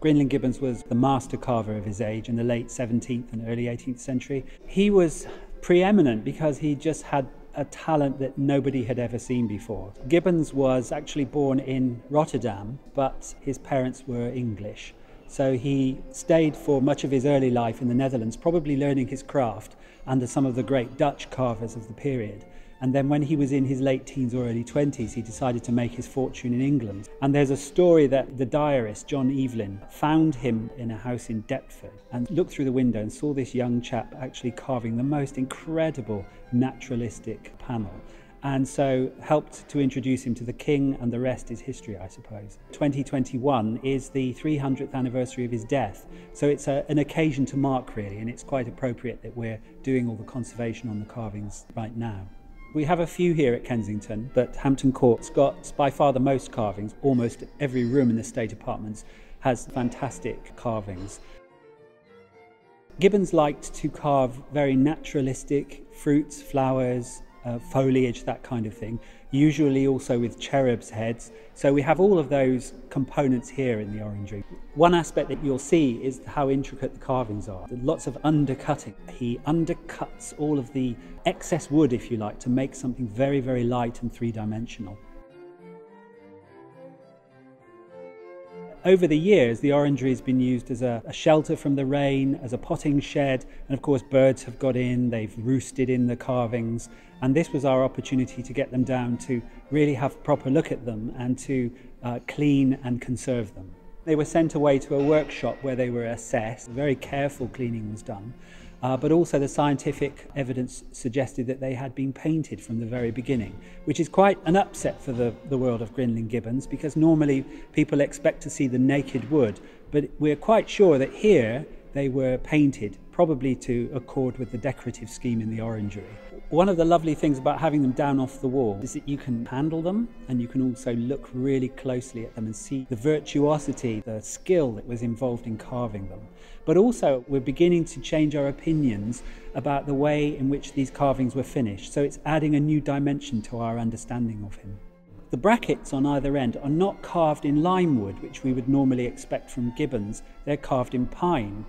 Grinling Gibbons was the master carver of his age in the late 17th and early 18th century. He was preeminent because he just had a talent that nobody had ever seen before. Gibbons was actually born in Rotterdam, but his parents were English. So he stayed for much of his early life in the Netherlands, probably learning his craft under some of the great Dutch carvers of the period. And then when he was in his late teens or early 20s, he decided to make his fortune in England. And there's a story that the diarist, John Evelyn, found him in a house in Deptford and looked through the window and saw this young chap actually carving the most incredible naturalistic panel and so helped to introduce him to the king, and the rest is history, I suppose. 2021 is the 300th anniversary of his death, so it's a, an occasion to mark, really, and it's quite appropriate that we're doing all the conservation on the carvings right now. We have a few here at Kensington, but Hampton Court's got by far the most carvings. Almost every room in the state apartments has fantastic carvings. Gibbons liked to carve very naturalistic fruits, flowers, uh, foliage, that kind of thing, usually also with cherubs' heads. So we have all of those components here in the orangery. One aspect that you'll see is how intricate the carvings are. Lots of undercutting. He undercuts all of the excess wood, if you like, to make something very, very light and three-dimensional. Over the years, the orangery has been used as a, a, shelter from the rain, as a potting shed, and of course, birds have got in, they've roosted in the carvings, and this was our opportunity to get them down to really have a proper look at them and to uh, clean and conserve them. They were sent away to a workshop where they were assessed, very careful cleaning was done. Uh, but also the scientific evidence suggested that they had been painted from the very beginning, which is quite an upset for the, the world of Grinling Gibbons because normally people expect to see the naked wood, but we're quite sure that here they were painted, probably to accord with the decorative scheme in the orangery. One of the lovely things about having them down off the wall is that you can handle them and you can also look really closely at them and see the virtuosity, the skill that was involved in carving them. But also, we're beginning to change our opinions about the way in which these carvings were finished. So it's adding a new dimension to our understanding of him. The brackets on either end are not carved in lime wood, which we would normally expect from gibbons. They're carved in pine.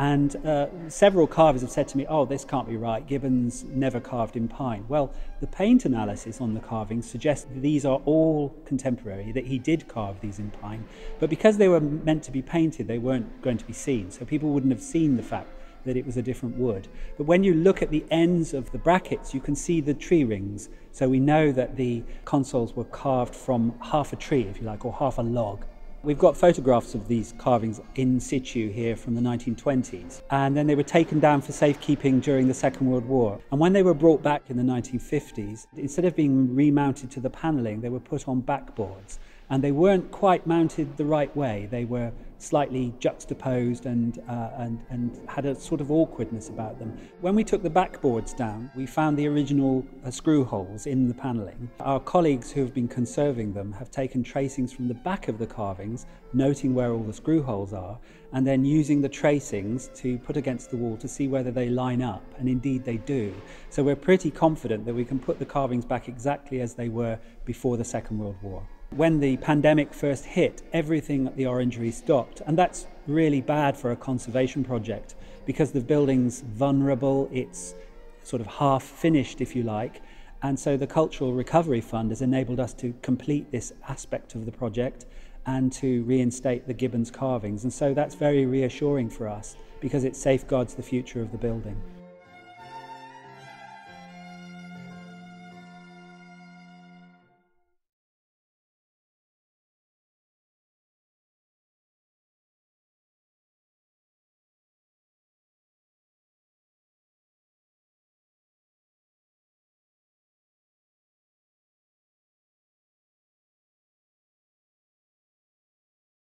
And uh, several carvers have said to me, oh, this can't be right. Gibbons never carved in pine. Well, the paint analysis on the carvings suggests these are all contemporary, that he did carve these in pine. But because they were meant to be painted, they weren't going to be seen. So people wouldn't have seen the fact that it was a different wood. But when you look at the ends of the brackets, you can see the tree rings. So we know that the consoles were carved from half a tree, if you like, or half a log. We've got photographs of these carvings in situ here from the 1920s, and then they were taken down for safekeeping during the Second World War. And when they were brought back in the 1950s, instead of being remounted to the panelling, they were put on backboards and they weren't quite mounted the right way. They were slightly juxtaposed and, uh, and, and had a sort of awkwardness about them. When we took the backboards down, we found the original uh, screw holes in the panelling. Our colleagues who have been conserving them have taken tracings from the back of the carvings, noting where all the screw holes are, and then using the tracings to put against the wall to see whether they line up, and indeed they do. So we're pretty confident that we can put the carvings back exactly as they were before the Second World War. When the pandemic first hit, everything at the Orangery stopped, and that's really bad for a conservation project because the building's vulnerable, it's sort of half finished, if you like, and so the Cultural Recovery Fund has enabled us to complete this aspect of the project and to reinstate the Gibbons carvings. And so that's very reassuring for us because it safeguards the future of the building.